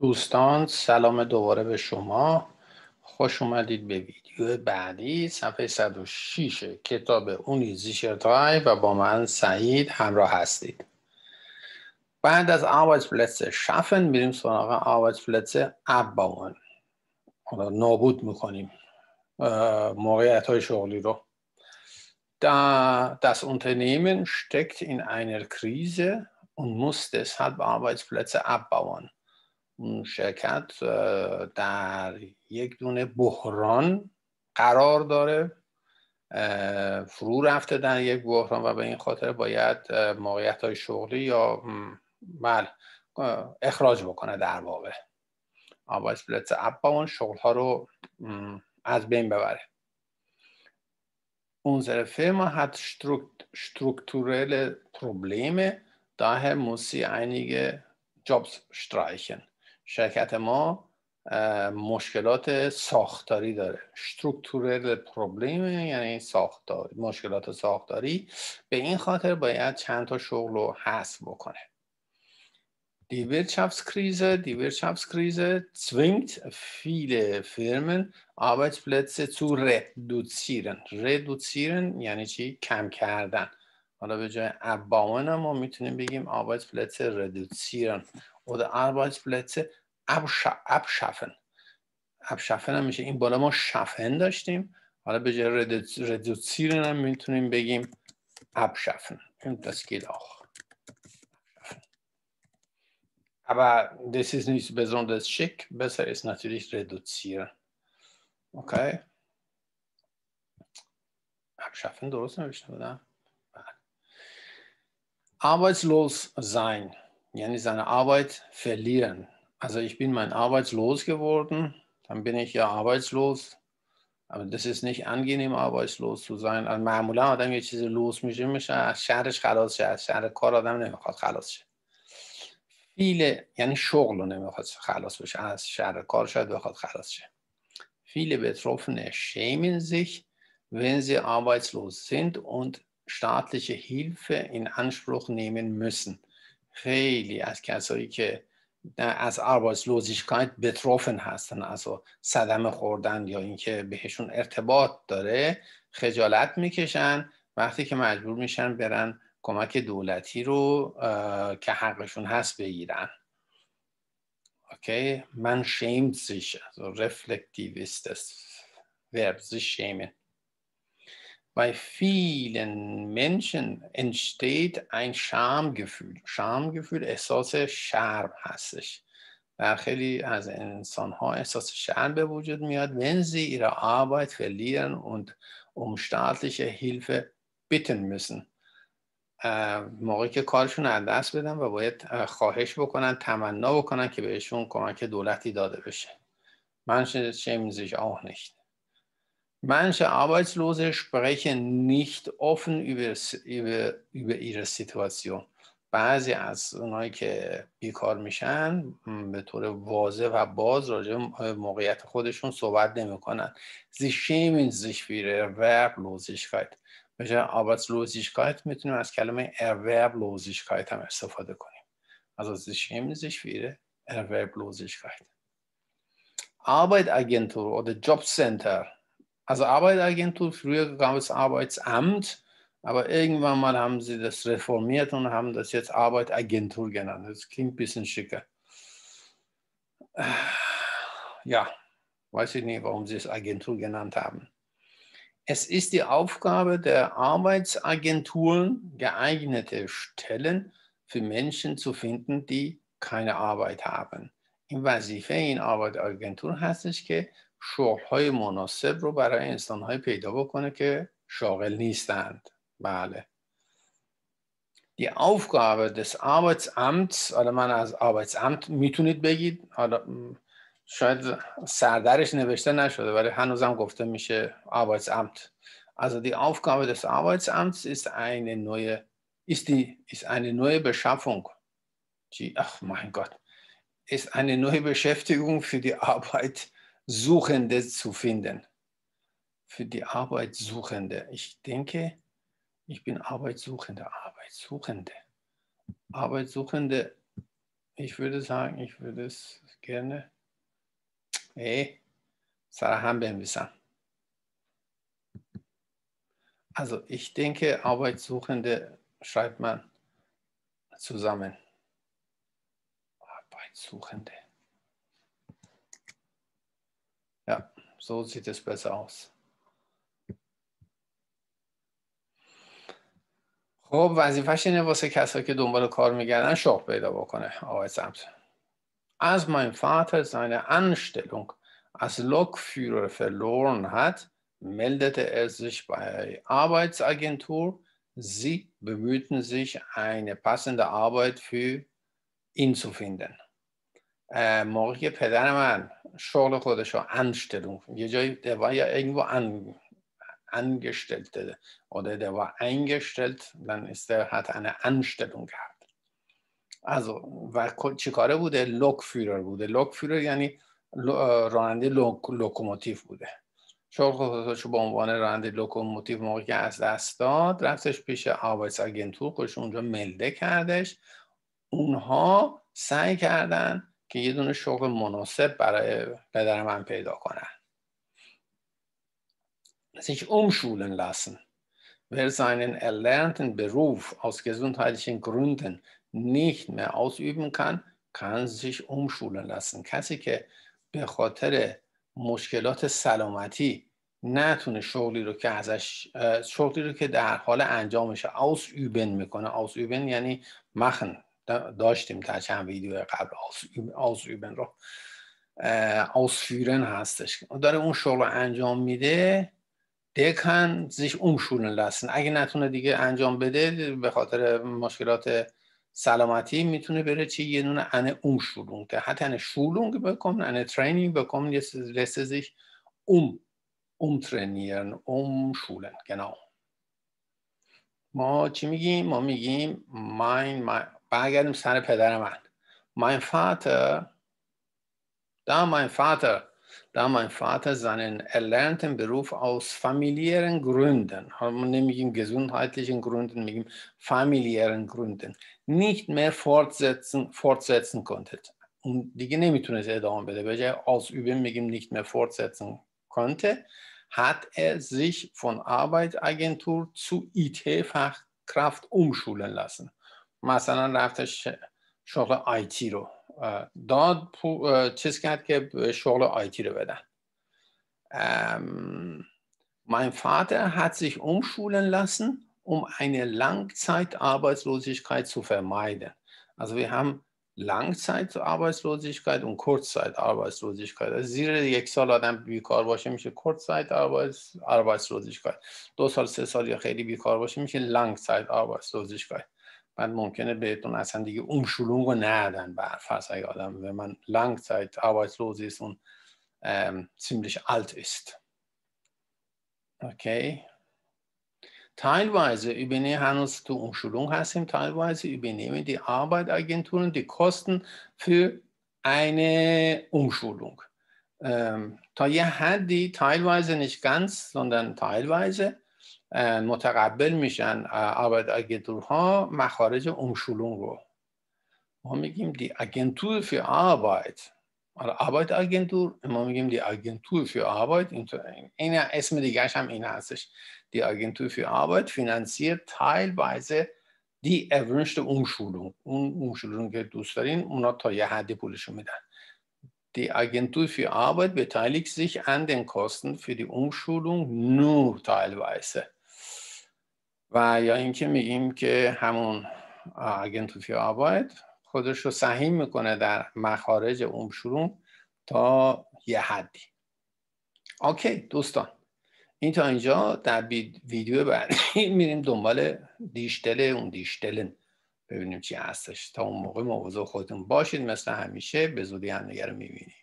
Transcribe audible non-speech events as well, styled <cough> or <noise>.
دوستان سلام دوباره به شما. خوش اومدید به ویدیو بعدی. صفحه 106 کتاب اونی زیشرتای و با من سعید همراه هستید. بعد از Arbeitsplätze شفن میریم سراغ abbauen حالا نابود می‌کنیم موقعیت های شغلی رو. das Unternehmen steckt in einer Krise und muss deshalb Arbeitsplätze abbauen اون شرکت در یک دونه بحران قرار داره. فرو رفته در یک بحران و به این خاطر باید موقعیت های شغلی یا بل اخراج بکنه در واقع. Arbeitsplätze abbauen شغل ها رو از بین ببره. Unsere Firma hat strukturelle Probleme, daher muss sie einige Jobs streichen. شرکت ما مشکلات ساختاری داره. structural problem یعنی ساختاری مشکلات ساختاری. به این خاطر باید چند تا شغل رو حذف بکنه. دی چپس کریزه دی چپس کریزه زوینگت فیل فیرمن آبت پلتس تو ردوزیرن ردوزیرن یعنی چی؟ کم کردن. حالا به جای ابامن ما می‌تونیم بگیم آبت پلتس ردوزیرن oder Arbeitsplätze abschaffen. abschaffen هم میشه این بالا ما شفن داشتیم حالا به جای reduzieren هم میتونیم بگیم abschaffen. Das geht auch. Aber das ist nicht besonders schick. Besser ist natürlich reduzieren. Okay. Abschaffen درست نوشته بودم Arbeitslos sein, یعنی seine Arbeit verlieren. Also ich bin mein arbeitslos geworden, dann bin ich ja arbeitslos. Aber das ist nicht angenehm, arbeitslos zu sein. Also معمولا آدم یه چیزی لوس میشه میشه از شهرش خلاص شه از شهر کار آدم نمیخواد خلاص شه viele یعنی شغل رو نمیخواد خلاص بشه از شهر کار شاید بخواد خلاص شه viele Betroffene schämen sich wenn sie arbeitslos sind und staatliche Hilfe in Anspruch nehmen müssen خیلی از کسایی که از arbeitslosigkeit betroffen هستن. also صدمه خوردن یا اینکه بهشون ارتباط داره خجالت می‌کشن. وقتی که مجبور میشن برن کمک دولتی رو که حقشون هست بگیرن. اوکی؟ من schämt sich also reflektiv ist das Verb sich bei vielen Menschen entsteht ein Schamgefühl Schamgefühl احساس شرم هستش در خیلی از انسان ها احساس شرم به میاد wenn sie ihre Arbeit verlieren und um staatliche Hilfe bitten müssen موقعی که کارشون از دست بدن و باید خواهش بکنن تمنا بکنن که بهشون کمک دولتی داده بشه Manche schämen sich auch nicht. Manche Arbeitslose sprechen nicht offen über, über, über ihre Situation. بعضی از اونایی که بیکار میشن به طور واضح و باز راجع موقعیت خودشون صحبت نمی‌کنن. Sie schämen sich für ihre Erwerblosigkeit. به جای Arbeitslosigkeit می‌تونیم از کلمه Erwerblosigkeit هم استفاده کنیم. Also sie schämen sich für ihre Erwerblosigkeit. Arbeitsagentur oder Jobcenter. Also Arbeitsagentur, früher gab es Arbeitsamt, aber irgendwann mal haben sie das reformiert und haben das jetzt Arbeitsagentur genannt. Das klingt ein bisschen schicker. Ja, weiß ich nicht, warum sie es Agentur genannt haben. Es ist die Aufgabe der Arbeitsagenturen, geeignete Stellen für Menschen zu finden, die keine Arbeit haben. Invasive Vazife in Arbeitsagentur heißt es, شغل های مناسب رو برای انسان های پیدا بکنه که شاغل نیستند. بله. دی اوفگاوه دس آبتس امت حالا من از آبتس امت می‌تونید بگید. حالا شاید سردرش نوشته نشده ولی هنوزم گفته میشه آبتس امت از دی اوفگاوه دس آبتس امت است این نویه ist die ist eine neue Beschaffung. Die, ach mein Gott, ist eine neue Beschäftigung für die Arbeit. Suchende zu finden. Für die Arbeitssuchende. Ich denke, ich bin Arbeitssuchende, Arbeitssuchende. Arbeitssuchende, ich würde sagen, ich würde es gerne. Hey, Sarahamben wissen. Also ich denke, Arbeitssuchende schreibt man zusammen. Arbeitssuchende. so sieht es besser aus. خب وظیفش اینه واسه کسایی که دنبال کار میگردن شغل پیدا بکنه آقای سمت از mein Vater seine Anstellung als Lokführer verloren hat, meldete er sich bei Arbeitsagentur. Sie bemühten sich, eine passende Arbeit für ihn zu finden. موقعی که پدر من شغل خودش رو انشتلون یه جایی der یا irgendwo an, angestellt oder der war eingestellt dann ist er hat eine Anstellung gehabt also و چیکاره بوده؟ Lokführer بوده. Lokführer یعنی راننده Lok، لوکوموتیو بوده. شغل خودش به عنوان راننده لوکوموتیو موقعی که از دست داد رفتش پیش Arbeitsagentur خودش اونجا melde کردش. اونها سعی کردن که یه دونه شغل مناسب برای پدر من پیدا کنن sich umschulen lassen. Wer seinen erlernten Beruf aus gesundheitlichen Gründen nicht mehr ausüben kann, kann sich umschulen lassen. کسی که به خاطر مشکلات سلامتی نتونه شغلی رو که ازش شغلی رو که در حال انجامش اوبن می‌کنه اوبن یعنی مخن داشتیم در چند ویدیو قبل. اوبن رو. آوس فیرن هستش. داره اون شغل رو انجام میده. دکن زیش umschulen lassen اگه نتونه دیگه انجام بده به خاطر مشکلات سلامتی می‌تونه بره چی؟ یه دونه eine Umschulung der hat eine Schulung bekommen eine Training bekommen jetzt lässt er sich um umtrainieren umschulen genau ما چی میگیم؟ ما میگیم mein برگردیم سر پدر من mein Vater da mein Vater da mein Vater seinen erlernten Beruf aus familiären Gründen, nämlich gesundheitlichen Gründen, mit familiären Gründen, nicht mehr fortsetzen, fortsetzen konnte. Und die نمیتونست ادامه بده به جای ausüben میگیم nicht mehr fortsetzen konnte hat er sich von Arbeitsagentur zu IT-Fachkraft umschulen lassen مثلا رفتش شغل آیتی رو داد چیز کرد که شغل آیتی رو بدن mein Vater hat sich umschulen lassen, um eine Langzeitarbeitslosigkeit zu vermeiden. Also wir haben Langzeitarbeitslosigkeit und Kurzzeitarbeitslosigkeit. Also زیر یک سال آدم بیکار باشه میشه kurzzeit arbeitslosigkeit. دو سال سه سال یا خیلی بیکار باشه میشه Langzeitarbeitslosigkeit. بعد ممکنه بهتون اصلا دیگه اون شلونگ رو ندن بر فرض اگه آدم wenn man Langzeit arbeitslos ist und ähm, ziemlich alt ist. Okay. Teilweise übernehmen هنوز تو Umschulung هستیم teilweise übernehmen die Arbeitsagenturen die Kosten für eine Umschulung. Ähm, تا یه حدی teilweise nicht ganz, sondern teilweise متقبل میشن Arbeitsagentur ها مخارج Umschulung رو. ما میگیم die Agentur für Arbeit Arbeitsagentur ما میگیم die Agentur für Arbeit این اسم دیگرش هم این هستش. die Agentur für Arbeit finanziert teilweise die erwünschte Umschulung اون Umschulung که دوست دارین اونا تا یه حدی پولشو میدن. Die Agentur für Arbeit beteiligt sich an den Kosten für die Umschulung nur teilweise. و یا اینکه میگیم که همون اگنتوفی آباید خودش رو سهیم می‌کنه در مخارج شروع تا یه حدی. اوکی دوستان. این تا اینجا در ویدیو بعد <laughs> میریم دنبال دیشتل اون دیشتلن ببینیم چی هستش. تا اون موقع مواظب خودتون باشید مثل همیشه. به زودی هم رو می‌بینیم.